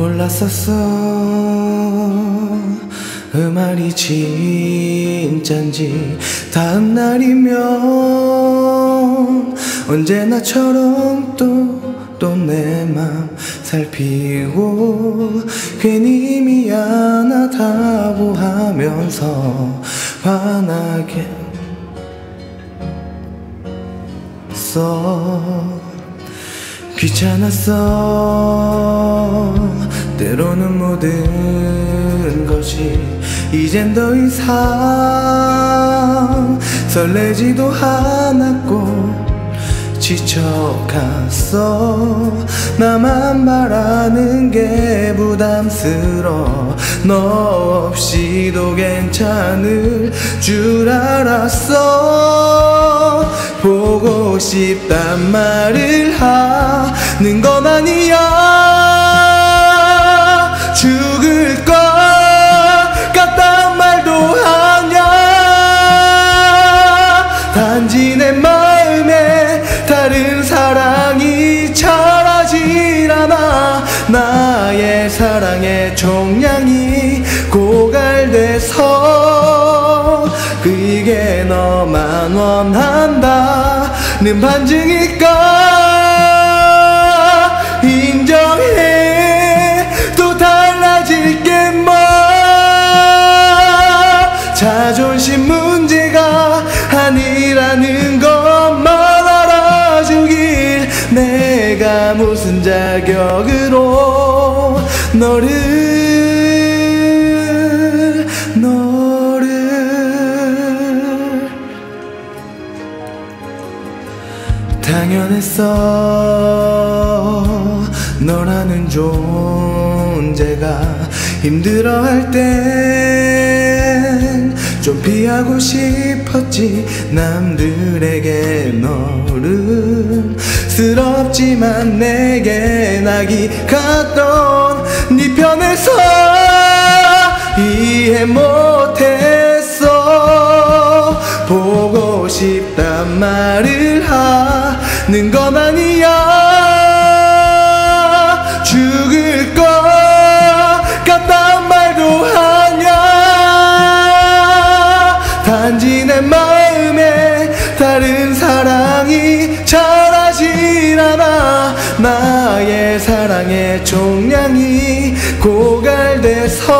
몰랐었어. 그 말이 진짠지 다음 날이면 언제나처럼 또 또 내 맘 살피고 괜히 미안하다고 하면서 화나게 써 귀찮았어 때로는 모든 것이 이젠 더 이상 설레지도 않았고 지쳐갔어. 나만 바라는 게 부담스러워. 너 없이도 괜찮을 줄 알았어. 보고 싶단 말을 하는 건 아니야 나의 사랑의 총량이 고갈돼서 그게 너만 원한다는 반증일까? 인정해. 또 달라질 게 뭐? 자존심 문 내가 무슨 자격으로 너를 너를 당연했어. 너라는 존재가 힘들어할 땐 좀 피하고 싶었지 남들에게 너는 스럽지만 내게 낙이 갔던 네 편에서 이해 못했어. 보고 싶단 말을 하는 건 아니야 사랑의 총량이 고갈돼서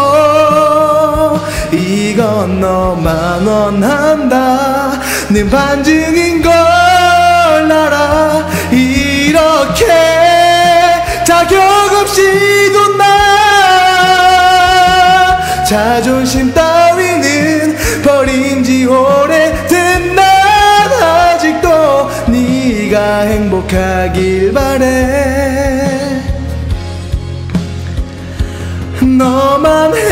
이건 너만 원한다는 반증인 걸 알아. 이렇게 자격 없이도 나 자존심 따위는 버린 지 오래된 난 아직도 네가 행복하길 바래 너만